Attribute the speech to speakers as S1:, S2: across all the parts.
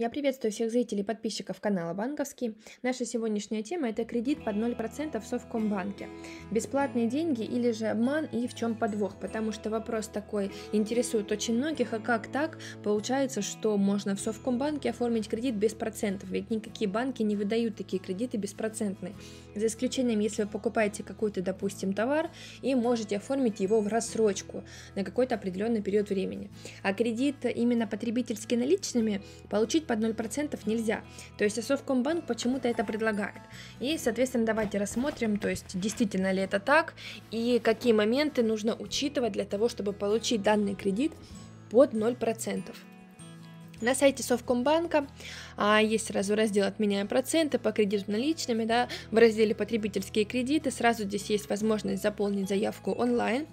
S1: Я приветствую всех зрителей и подписчиков канала Банковский. Наша сегодняшняя тема – это кредит под 0% в Совкомбанке. Бесплатные деньги или же обман и в чем подвох? Потому что вопрос такой интересует очень многих, а как так получается, что можно в Совкомбанке оформить кредит без процентов? Ведь никакие банки не выдают такие кредиты беспроцентные. За исключением, если вы покупаете какой-то, допустим, товар и можете оформить его в рассрочку на какой-то определенный период времени. А кредит именно потребительский наличными получить под 0% нельзя. То есть Совкомбанк почему-то это предлагает. И, соответственно, давайте рассмотрим, то есть действительно ли это так, и какие моменты нужно учитывать для того, чтобы получить данный кредит под 0%. На сайте Совкомбанка а, есть сразу раздел «Отменяем проценты по кредиту наличными», да, в разделе «Потребительские кредиты» сразу здесь есть возможность заполнить заявку онлайн,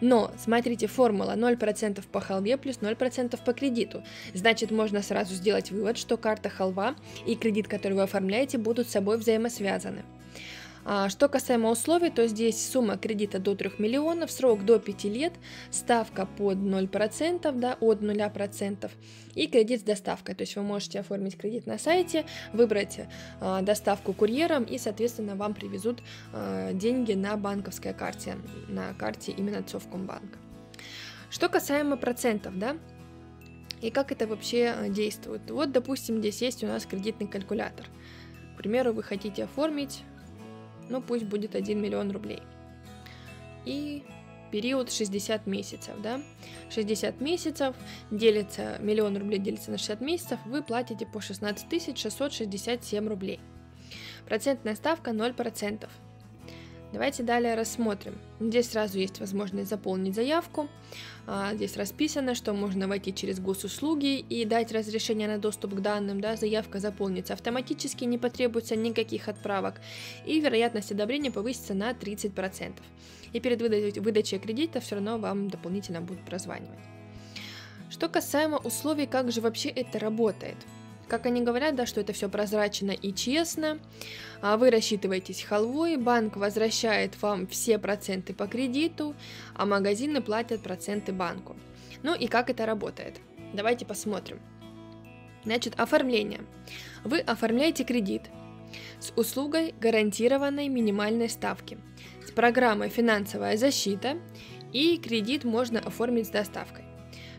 S1: но смотрите, формула 0% по халве плюс 0% по кредиту, значит можно сразу сделать вывод, что карта халва и кредит, который вы оформляете, будут с собой взаимосвязаны. А, что касаемо условий, то здесь сумма кредита до 3 миллионов, срок до 5 лет, ставка под 0%, да, от 0%, и кредит с доставкой. То есть вы можете оформить кредит на сайте, выбрать а, доставку курьером, и, соответственно, вам привезут а, деньги на банковской карте, на карте именно Совкомбанка. Что касаемо процентов, да, и как это вообще действует. Вот, допустим, здесь есть у нас кредитный калькулятор. К примеру, вы хотите оформить ну пусть будет 1 миллион рублей. И период 60 месяцев, да, 60 месяцев делится, миллион рублей делится на 60 месяцев, вы платите по 16 667 рублей. Процентная ставка 0%. Давайте далее рассмотрим. Здесь сразу есть возможность заполнить заявку. А, здесь расписано, что можно войти через госуслуги и дать разрешение на доступ к данным. Да, заявка заполнится автоматически, не потребуется никаких отправок. И вероятность одобрения повысится на 30%. И перед выдачей кредита все равно вам дополнительно будут прозванивать. Что касаемо условий, как же вообще это работает – как они говорят, да, что это все прозрачно и честно, а вы рассчитываетесь халвой, банк возвращает вам все проценты по кредиту, а магазины платят проценты банку. Ну и как это работает? Давайте посмотрим. Значит, оформление. Вы оформляете кредит с услугой гарантированной минимальной ставки, с программой «Финансовая защита» и кредит можно оформить с доставкой.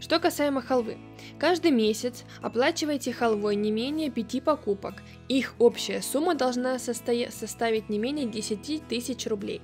S1: Что касаемо халвы. Каждый месяц оплачивайте халвой не менее 5 покупок. Их общая сумма должна состоя- составить не менее 10 тысяч рублей.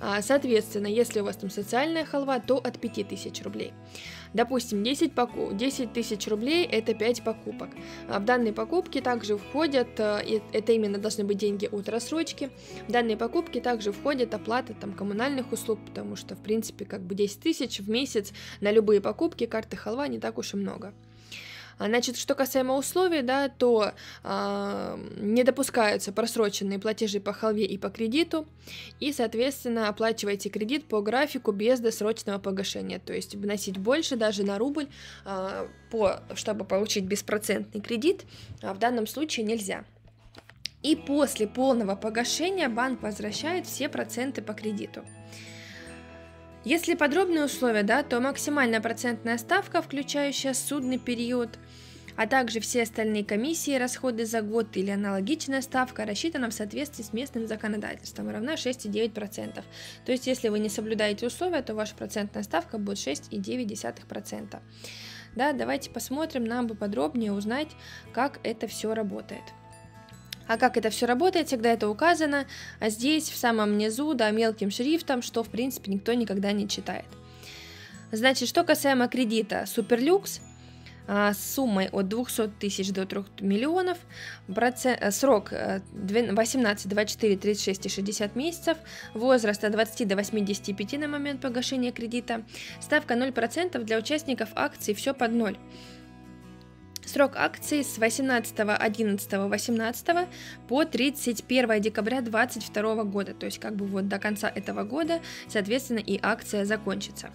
S1: А, соответственно, если у вас там социальная халва, то от 5000 рублей. Допустим, 10, поку 10 тысяч рублей – это 5 покупок. А в данные покупки также входят, э, это именно должны быть деньги от рассрочки, в данные покупки также входят оплата там, коммунальных услуг, потому что, в принципе, как бы 10 тысяч в месяц на любые покупки карты халва не так уж и много. А, значит, что касаемо условий, да, то э, не допускаются просроченные платежи по халве и по кредиту, и, соответственно, оплачивайте кредит по графику без досрочного погашения, то есть вносить больше даже на рубль, э, по, чтобы получить беспроцентный кредит, а в данном случае нельзя. И после полного погашения банк возвращает все проценты по кредиту. Если подробные условия, да, то максимальная процентная ставка, включающая судный период, а также все остальные комиссии, расходы за год или аналогичная ставка рассчитана в соответствии с местным законодательством, равна 6,9%. То есть, если вы не соблюдаете условия, то ваша процентная ставка будет 6,9%. Да, давайте посмотрим, нам бы подробнее узнать, как это все работает. А как это все работает, всегда это указано, а здесь в самом низу, да, мелким шрифтом, что в принципе никто никогда не читает. Значит, что касаемо кредита Суперлюкс, а, с суммой от 200 тысяч до 3 миллионов, процент, э, срок 18, 24, 36 и 60 месяцев, возраст от 20 до 85 на момент погашения кредита, ставка 0% для участников акций все под 0. Срок акции с 18.11.18 по 31 декабря 2022 года, то есть как бы вот до конца этого года, соответственно, и акция закончится.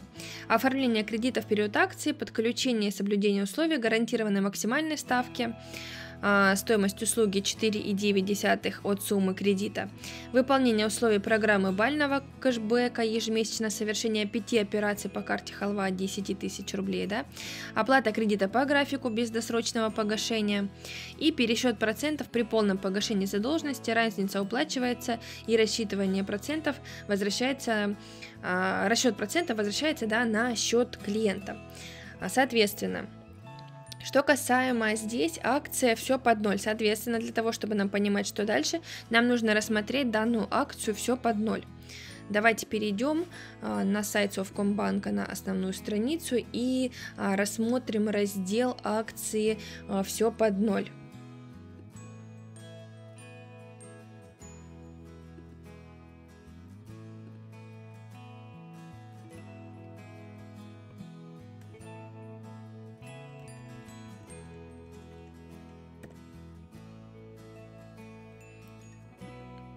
S1: Оформление кредита в период акции, подключение и соблюдение условий гарантированной максимальной ставки, стоимость услуги 4,9 от суммы кредита, выполнение условий программы бального кэшбэка, ежемесячно совершение 5 операций по карте халва от 10 тысяч рублей, да, оплата кредита по графику без досрочного погашения и пересчет процентов при полном погашении задолженности, разница уплачивается и рассчитывание процентов возвращается, а, расчет процентов возвращается да, на счет клиента. Соответственно, что касаемо здесь, акция все под ноль. Соответственно, для того, чтобы нам понимать, что дальше, нам нужно рассмотреть данную акцию все под ноль. Давайте перейдем а, на сайт Совкомбанка на основную страницу и а, рассмотрим раздел акции а, все под ноль.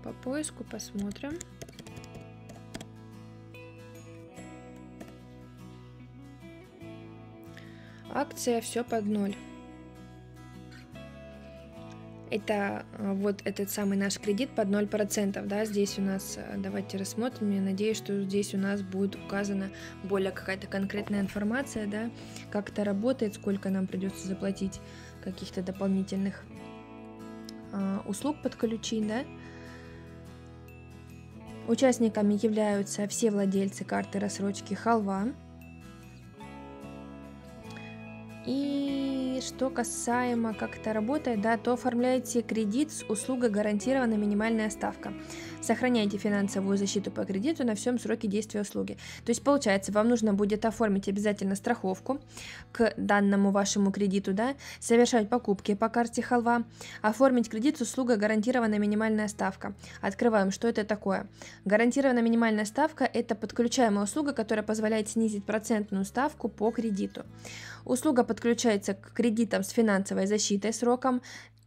S1: По поиску посмотрим. Акция все под ноль. Это а, вот этот самый наш кредит под 0%, да, здесь у нас, а, давайте рассмотрим, я надеюсь, что здесь у нас будет указана более какая-то конкретная информация, да, как это работает, сколько нам придется заплатить каких-то дополнительных а, услуг подключить, да, Участниками являются все владельцы карты рассрочки Халва. И что касаемо, как это работает, да, то оформляете кредит с услугой гарантированная минимальная ставка. Сохраняйте финансовую защиту по кредиту на всем сроке действия услуги. То есть, получается, вам нужно будет оформить обязательно страховку к данному вашему кредиту, да, совершать покупки по карте Халва, оформить кредит с услугой гарантированная минимальная ставка. Открываем, что это такое. Гарантированная минимальная ставка – это подключаемая услуга, которая позволяет снизить процентную ставку по кредиту. Услуга подключается к кредитам с финансовой защитой сроком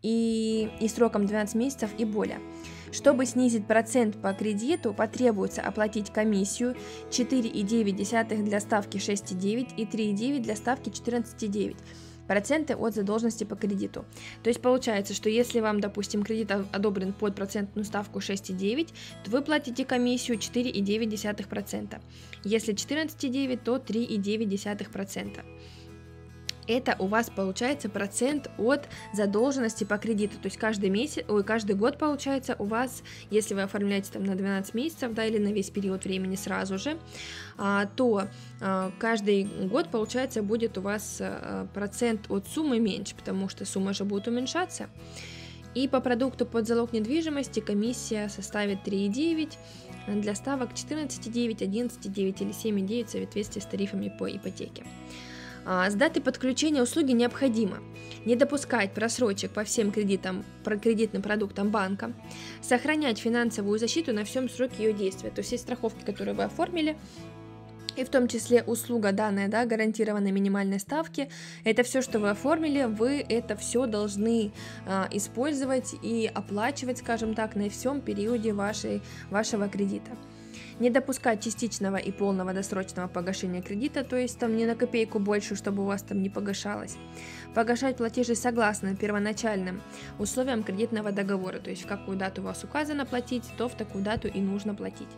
S1: и, и сроком 12 месяцев и более. Чтобы снизить процент по кредиту, потребуется оплатить комиссию 4,9 для ставки 6,9 и 3,9 для ставки 14,9 проценты от задолженности по кредиту. То есть получается, что если вам, допустим, кредит одобрен под процентную ставку 6,9, то вы платите комиссию 4,9%. Если 14,9, то 3,9% это у вас получается процент от задолженности по кредиту. То есть каждый месяц, ой, каждый год получается у вас, если вы оформляете там на 12 месяцев, да, или на весь период времени сразу же, а, то а, каждый год получается будет у вас а, процент от суммы меньше, потому что сумма же будет уменьшаться. И по продукту под залог недвижимости комиссия составит 3,9, для ставок 14,9, 11,9 или 7,9 в соответствии с тарифами по ипотеке. А, с даты подключения услуги необходимо. Не допускать просрочек по всем кредитам, кредитным продуктам банка, сохранять финансовую защиту на всем сроке ее действия. То есть есть страховки, которые вы оформили, и в том числе услуга данная, да, гарантированной минимальной ставки, это все, что вы оформили, вы это все должны а, использовать и оплачивать, скажем так, на всем периоде вашей, вашего кредита не допускать частичного и полного досрочного погашения кредита, то есть там не на копейку больше, чтобы у вас там не погашалось. Погашать платежи согласно первоначальным условиям кредитного договора, то есть в какую дату у вас указано платить, то в такую дату и нужно платить.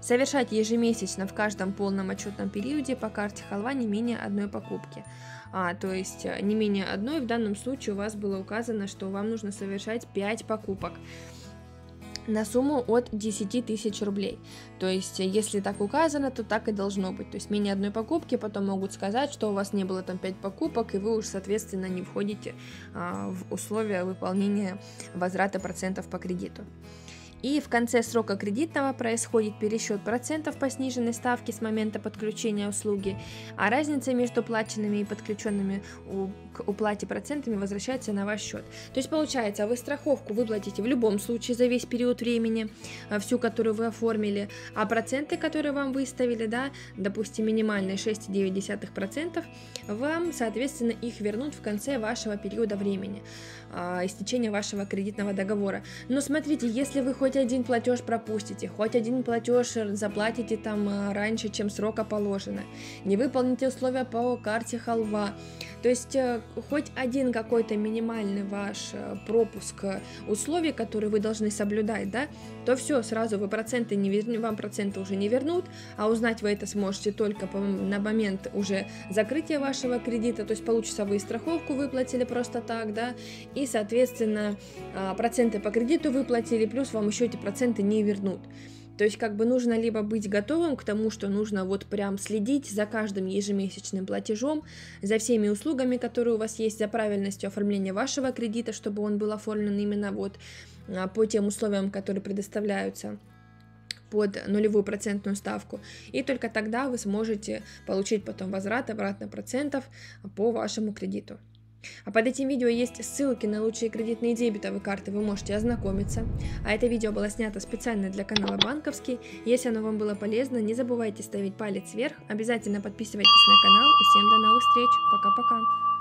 S1: Совершать ежемесячно в каждом полном отчетном периоде по карте халва не менее одной покупки. А, то есть э, не менее одной, в данном случае у вас было указано, что вам нужно совершать 5 покупок на сумму от 10 тысяч рублей. То есть, если так указано, то так и должно быть. То есть, менее одной покупки, потом могут сказать, что у вас не было там 5 покупок, и вы уж, соответственно, не входите а, в условия выполнения возврата процентов по кредиту. И в конце срока кредитного происходит пересчет процентов по сниженной ставке с момента подключения услуги, а разница между оплаченными и подключенными к уплате процентами возвращается на ваш счет. То есть получается, вы страховку выплатите в любом случае за весь период времени, а, всю, которую вы оформили, а проценты, которые вам выставили, да, допустим, минимальные 6,9%, вам, соответственно, их вернут в конце вашего периода времени, а, истечения вашего кредитного договора. Но смотрите, если вы хоть один платеж пропустите, хоть один платеж заплатите там а, раньше, чем срока положено, не выполните условия по карте халва, То есть э, хоть один какой-то минимальный ваш э, пропуск условий, которые вы должны соблюдать, да, то все, сразу вы проценты не вер... вам проценты уже не вернут, а узнать вы это сможете только на момент уже закрытия вашего кредита, то есть получится вы страховку выплатили просто так, да, и, соответственно, а, проценты по кредиту выплатили, плюс вам еще эти проценты не вернут. То есть как бы нужно либо быть готовым к тому, что нужно вот прям следить за каждым ежемесячным платежом, за всеми услугами, которые у вас есть, за правильностью оформления вашего кредита, чтобы он был оформлен именно вот а, по тем условиям, которые предоставляются под нулевую процентную ставку, и только тогда вы сможете получить потом возврат обратно процентов по вашему кредиту. А под этим видео есть ссылки на лучшие кредитные дебетовые карты, вы можете ознакомиться. А это видео было снято специально для канала Банковский. Если оно вам было полезно, не забывайте ставить палец вверх, обязательно подписывайтесь на канал и всем до новых встреч. Пока-пока.